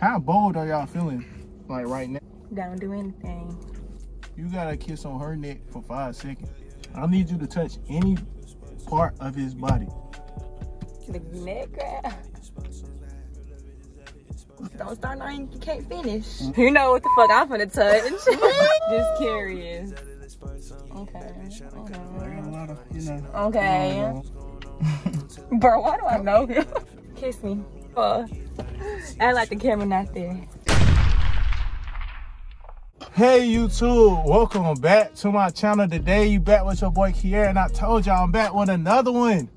How bold are y'all feeling like right now? Don't do anything. You got a kiss on her neck for five seconds. I need you to touch any part of his body. The neck grab. Don't start now you can't finish. You know what the fuck I'm gonna touch. Just curious. Okay. Know. Okay. Bro, why do I know him? Kiss me. Uh, act like the camera not there. Hey YouTube, welcome back to my channel. Today you back with your boy Kierre and I told y'all I'm back with another one.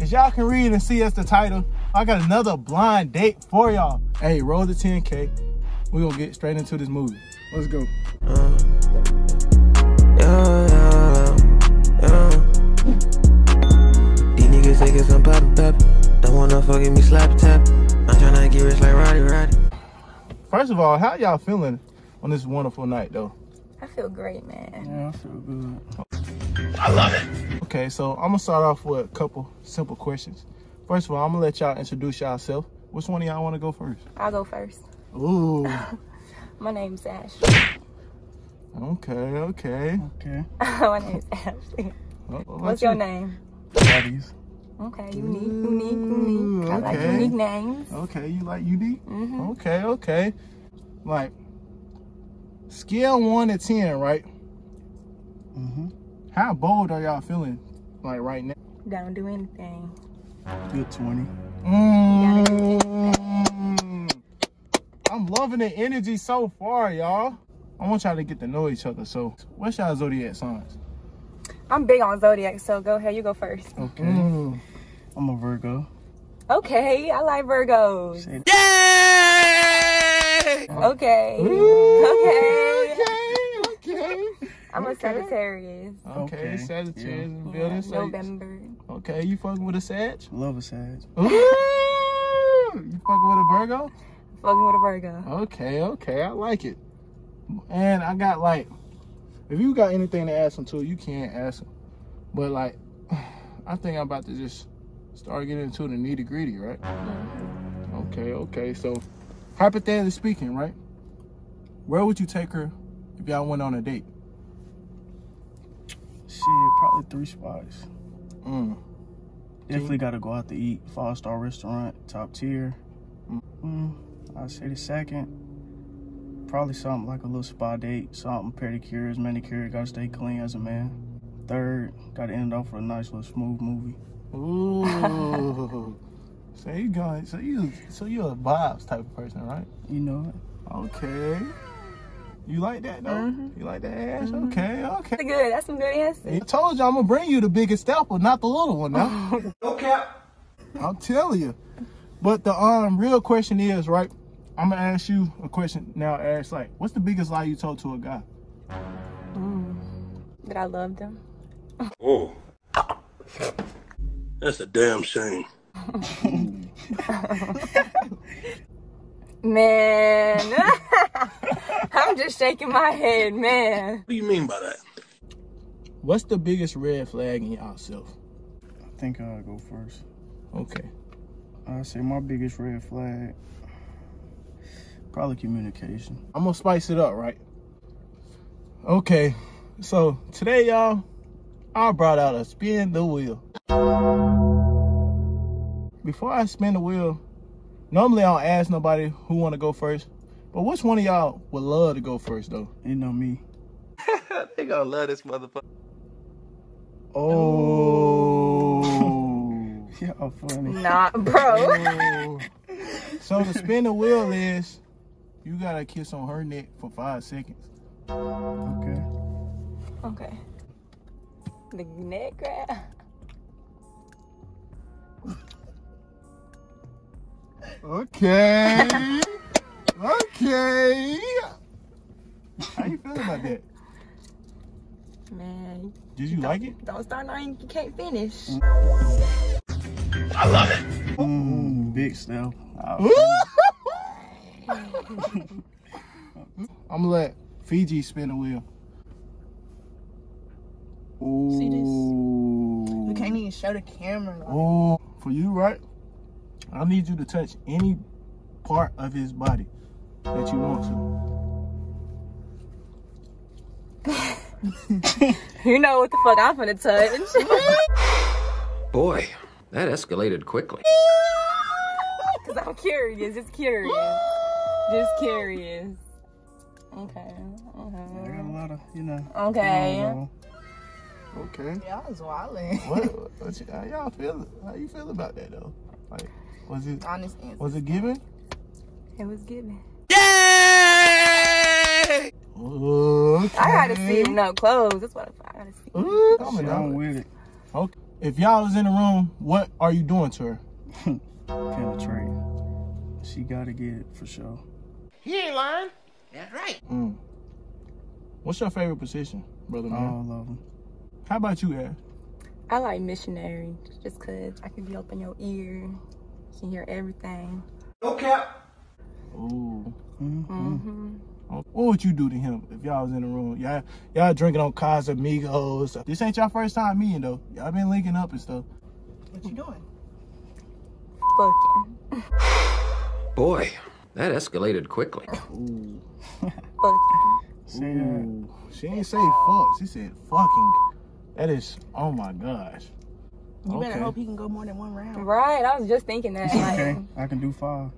As y'all can read and see as the title, I got another blind date for y'all. Hey, roll the 10K. we gonna get straight into this movie. Let's go. Uh, yeah, yeah, yeah. These niggas thinking some pop pop. Don't wanna fucking me slap tap. I'm tryna get rich like Roddy Roddy. First of all, how y'all feeling on this wonderful night though? I feel great, man. Yeah, I feel good. I love it. Okay, so I'm gonna start off with a couple simple questions. First of all, I'm gonna let y'all introduce yourself. Which one of y'all wanna go first? I'll go first. Ooh. My name's Ash. Okay, okay. Okay. My name's Ashley. Oh, What's your name? Buddies. Okay, unique, unique, unique. I okay. like unique names. Okay, you like unique? Mm -hmm. Okay, okay. Like, scale one to 10, right? Mm-hmm. How bold are y'all feeling, like, right now? Don't do anything. Good 20. Mm. I'm loving the energy so far, y'all. I want y'all to get to know each other. So, what's y'all zodiac signs? I'm big on zodiac, so go ahead. You go first. Okay. Mm. I'm a Virgo. Okay, I like Virgos. Yay! Okay. Ooh, okay. Okay. Okay. I'm a Sagittarius. Okay, okay. Sagittarius yeah. building. Yeah, November. Okay, you fucking with a Sag? Love a Sag. Ooh, you fucking with a Virgo? Fucking with a Virgo. Okay, okay, I like it. And I got like, if you got anything to ask them to, you can't ask them. But like, I think I'm about to just start getting into the nitty gritty, right? Okay, okay. So, hypothetically speaking, right? Where would you take her if y'all went on a date? Shit, probably three spots. Mm. Definitely got to go out to eat. Five star restaurant, top tier. Mm, I'd say the second Probably something like a little spa date, something pedicures, manicure, gotta stay clean as a man. Third, gotta end off with a nice little smooth movie. Ooh. so you going so you so you're a vibes type of person, right? You know it. Okay. You like that though? Mm -hmm. You like that ass? Mm -hmm. Okay, okay. That's good. That's some good answers. I told you I'm gonna bring you the biggest scalpel, not the little one now. no cap. I'll tell you. But the um real question is, right? I'm gonna ask you a question now. Ask like, what's the biggest lie you told to a guy? Mm, that I loved him. Oh, that's a damn shame. man, I'm just shaking my head, man. What do you mean by that? What's the biggest red flag in yourself? I think I'll go first. Okay. I say my biggest red flag Probably communication. I'm gonna spice it up, right? Okay, so today, y'all, I brought out a spin the wheel. Before I spin the wheel, normally I don't ask nobody who wanna go first, but which one of y'all would love to go first, though? Ain't no me. they gonna love this motherfucker. Oh. yeah, funny. Nah, bro. so the spin the wheel is you gotta kiss on her neck for five seconds. Okay. Okay. The neck grab. Okay. okay. How you feeling about that? Man. Did you like it? Don't start now you can't finish. I love it. Mm, big step. I'm gonna let Fiji spin the wheel. Ooh. See this? You can't even show the camera. Oh, for you, right? I need you to touch any part of his body that you want to. you know what the fuck I'm gonna touch. Boy, that escalated quickly. Cause I'm curious, just curious. Just curious. Okay. Okay. I got a lot of, you know. Okay. Okay. Y'all was wilding. what, what how y'all feel? How you feel about that though? Like, was it honest answer? Was it given? It was given. Yay! Okay. I gotta see him up close. That's what I, gotta see. Ooh, I'm down with it. Okay. If y'all was in the room, what are you doing to her? Penetrate. She gotta get it for sure. He ain't lying. That's right. Mm. What's your favorite position, brother man? All of them. How about you, Ash? I like missionary, just cause I can be up in your ear. You can hear everything. No cap. Ooh. Mm-hmm. Mm-hmm. What would you do to him if y'all was in the room? Y'all, y'all drinking on Casamigos. This ain't your first time meeting though. Y'all been linking up and stuff. What you doing? Fucking. Boy, that escalated quickly. Ooh. Fucking. Say Ooh. She ain't say fuck. She said fucking. That is, oh my gosh. You Okay. better hope he can go more than one round. Right, I was just thinking that. that. like, Okay, I can do five.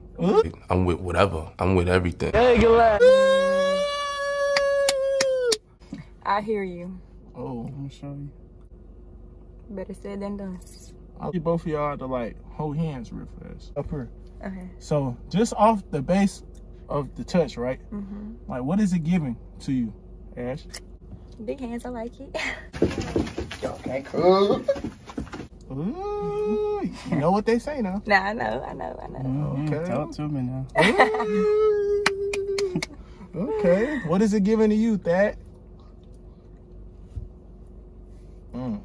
I'm with whatever. I'm with everything. Good luck. I hear you. Oh, I'm gonna show you. Better said than done. I'll get both of y'all to like hold hands real fast up here. Okay. So just off the base of the touch, right? Mm-hmm. Like, what is it giving to you, Ash? Big hands, I like it. Okay, cool. Ooh, you know what they say now. nah, I know, I know, I know. Mhm, Okay. Talk to me now. Okay, what is it giving to you, Thad? Mm.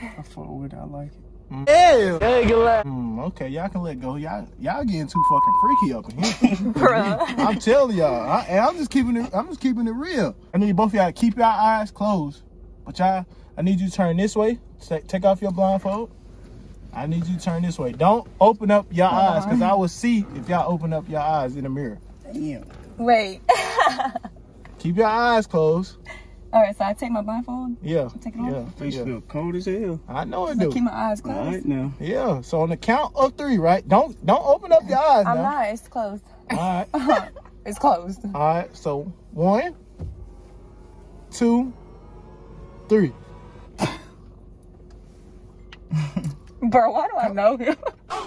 I fuck with it. I like it. Mm, okay, y'all can let go. Y'all, y'all getting too fucking freaky up in here. Bruh. I'm telling y'all, I, and I'm just keeping it. I'm just keeping it real. I need both of y'all to keep your eyes closed, but y'all, I need you to turn this way. Take, take off your blindfold. I need you to turn this way. Don't open up your eyes, cause I will see if y'all open up your eyes in the mirror. Damn. Wait. Keep your eyes closed. All right, so I take my blindfold. Yeah, Take it off? yeah, Face yeah. feel cold as hell. I know it So do. keep my eyes closed. right now. Yeah. So on the count of three, right? Don't don't open up your eyes I'm now. not. It's closed. All right. Uh-huh. It's closed. All right. So one, two, three. Bro, why do I know him?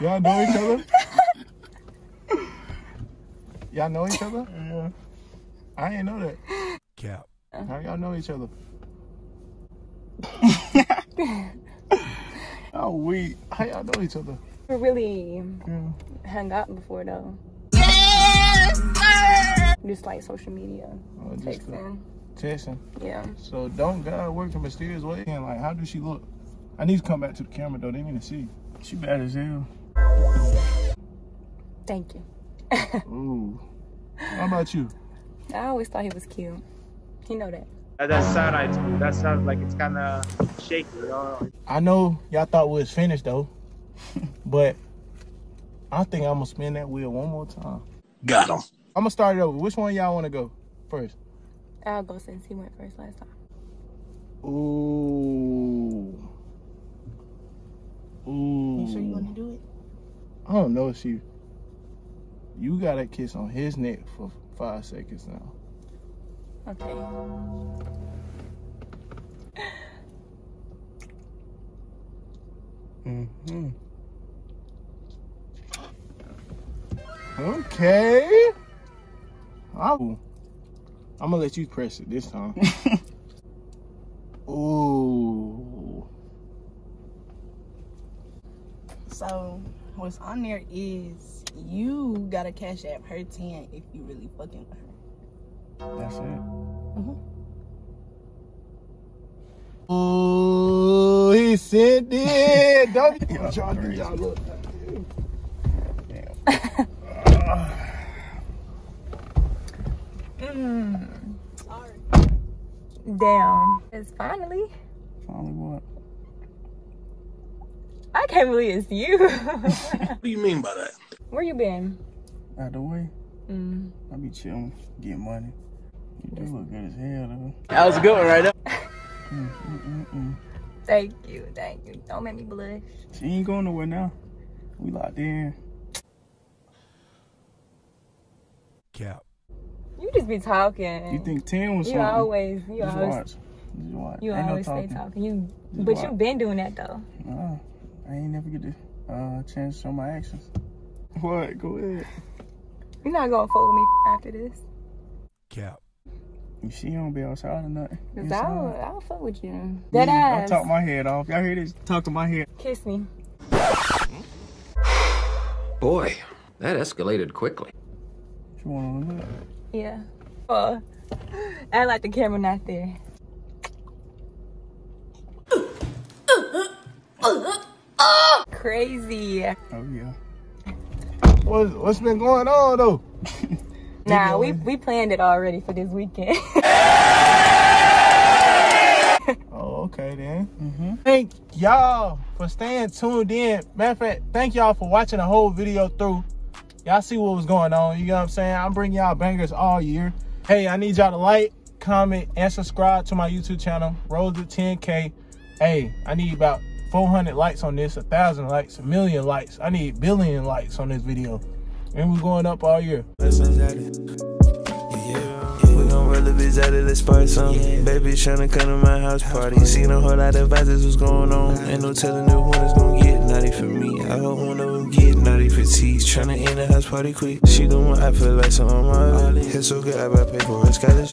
Y'all know each other? y'all know each other? Yeah. I ain't know that. Cap. How y'all know each other? Oh, we. How y'all know each other? We really Yeah. hung out before though. Just like social media, Oh, just texting. texting. Yeah. So don't God work in mysterious way? And like, how does she look? I need to come back to the camera though. They need to see. She bad as hell. Thank you. Ooh. How about you? I always thought he was cute. He know that. That, that sound I told, that sounds like it's kind of shaky, you know? I know y'all thought we was finished though, but I think I'm gonna spin that wheel one more time. Got him. I'm gonna start it over. Which one y'all want to go first? I'll go since he went first last time. Ooh. Ooh. You sure you want to do it? I don't know if she. You got a kiss on his neck for five seconds now. Okay. Mm-hmm. Okay. Oh. I'm gonna let you press it this time. Ooh. So what's on there is you gotta cash app her 10 if you really fucking with her. That's it. Oh, he sent it. Don't be y'all do y'all look. Mm. Damn. It's finally. Finally what? I I can't believe it's you. What do you mean by that? Where you been? Out the way. Mm. I be chilling, getting money. You do look good as hell, though. That was a good one right there. Mm, mm, mm, mm. Thank you, thank you. Don't make me blush. She ain't going nowhere now. We locked in. Cap. You just be talking. You think 10 was you something? always, you Just always, watch. Just watch. you ain't always stay talking. talking. You, Just but watch. you been doing that though. Nah, I ain't never get the uh, chance to show my actions. What? Go ahead. You're not gonna fuck with me after this. Cap. You see, you don't be outside or nothing. Cause Inside. I'll, I'll fuck with you. Yeah, That I ass. talk my head off. Y'all hear this? Talk to my head. Kiss me. Boy, that escalated quickly. You want to look? Yeah. Uh, I like the camera not there. Crazy. Oh, yeah. What's, what's been going on though? Nah, we we planned it already for this weekend. Oh, okay then. Mm-hmm. Thank y'all for staying tuned in. Matter of fact, thank y'all for watching the whole video through. Y'all see what was going on. You know what I'm saying? I'm bringing y'all bangers all year. Hey, I need y'all to like, comment, and subscribe to my YouTube channel. Road to 10K. Hey, I need about 400 likes on this, a thousand likes, a million likes. I need billion likes on this video. And we're going up all year. We gon' roll a bitch out of the spark some. Baby tryna come to my house party. Seen a whole lot of advisors what's going on. Ain't no telling if one is gon' get naughty for me. I hope one of them get naughty for tease. Tryna end the house party quick. She the one I feel like some on my list. It's so good, I about pay for her scholarship.